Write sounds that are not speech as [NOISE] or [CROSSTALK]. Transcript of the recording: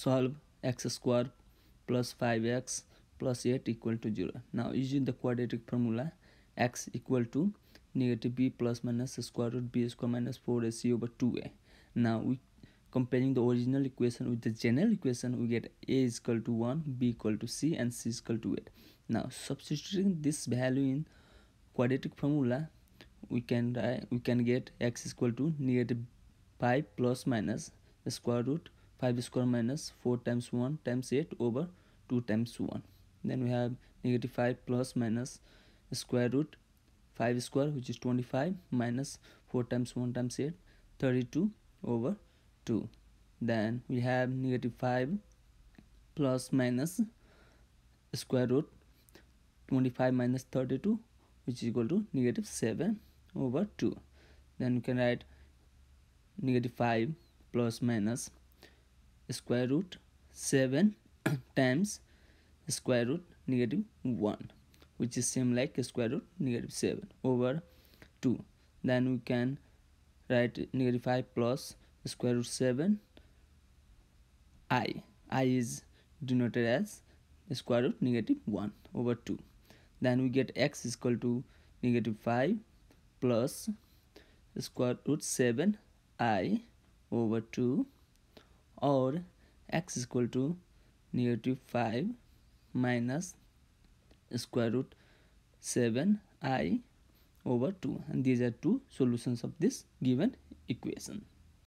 solve x square plus 5x plus 8 equal to 0 now using the quadratic formula x equal to negative b plus minus square root b square minus 4ac over 2a now we comparing the original equation with the general equation we get a is equal to 1 b equal to c and c is equal to 8 now substituting this value in quadratic formula we can uh, we can get x is equal to negative 5 plus minus square root 5 square minus 4 times 1 times 8 over 2 times 1 then we have negative 5 plus minus square root 5 square which is 25 minus 4 times 1 times 8 32 over 2 then we have negative 5 plus minus square root 25 minus 32 which is equal to negative 7 over 2 then we can write negative 5 plus minus square root 7 [COUGHS] times square root negative 1 which is same like square root negative 7 over 2 then we can write negative 5 plus square root 7 i. I is denoted as square root negative 1 over 2 then we get x is equal to negative 5 plus square root 7 i over 2 or x is equal to negative 5 minus square root 7 i over 2 and these are two solutions of this given equation